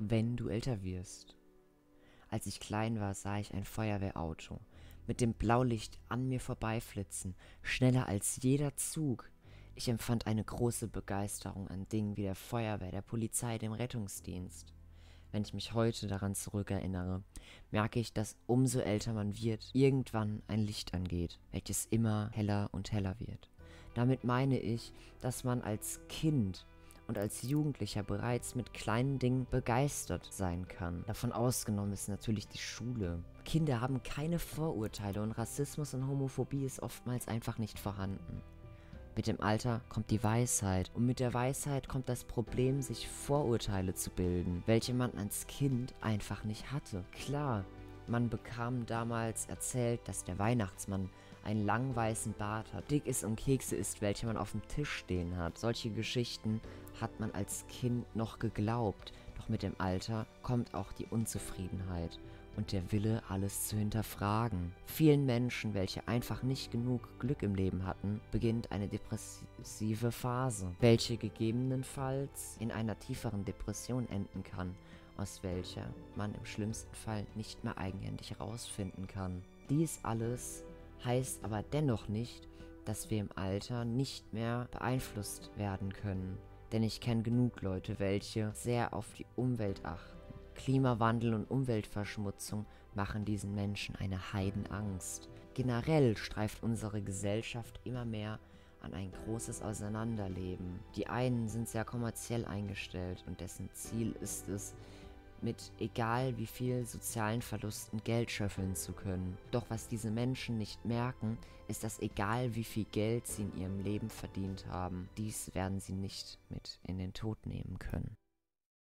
wenn du älter wirst. Als ich klein war, sah ich ein Feuerwehrauto mit dem Blaulicht an mir vorbeiflitzen, schneller als jeder Zug. Ich empfand eine große Begeisterung an Dingen wie der Feuerwehr, der Polizei, dem Rettungsdienst. Wenn ich mich heute daran zurückerinnere, merke ich, dass umso älter man wird, irgendwann ein Licht angeht, welches immer heller und heller wird. Damit meine ich, dass man als Kind und als Jugendlicher bereits mit kleinen Dingen begeistert sein kann. Davon ausgenommen ist natürlich die Schule. Kinder haben keine Vorurteile und Rassismus und Homophobie ist oftmals einfach nicht vorhanden. Mit dem Alter kommt die Weisheit und mit der Weisheit kommt das Problem, sich Vorurteile zu bilden, welche man als Kind einfach nicht hatte. Klar, man bekam damals erzählt, dass der Weihnachtsmann einen langen weißen Bart hat, dick ist und Kekse isst, welche man auf dem Tisch stehen hat. Solche Geschichten hat man als Kind noch geglaubt, doch mit dem Alter kommt auch die Unzufriedenheit und der Wille, alles zu hinterfragen. Vielen Menschen, welche einfach nicht genug Glück im Leben hatten, beginnt eine depressive Phase, welche gegebenenfalls in einer tieferen Depression enden kann, aus welcher man im schlimmsten Fall nicht mehr eigenhändig herausfinden kann. Dies alles heißt aber dennoch nicht, dass wir im Alter nicht mehr beeinflusst werden können. Denn ich kenne genug Leute, welche sehr auf die Umwelt achten. Klimawandel und Umweltverschmutzung machen diesen Menschen eine Heidenangst. Generell streift unsere Gesellschaft immer mehr an ein großes Auseinanderleben. Die einen sind sehr kommerziell eingestellt und dessen Ziel ist es, mit egal wie viel sozialen Verlusten Geld schöffeln zu können. Doch was diese Menschen nicht merken, ist, dass egal wie viel Geld sie in ihrem Leben verdient haben, dies werden sie nicht mit in den Tod nehmen können.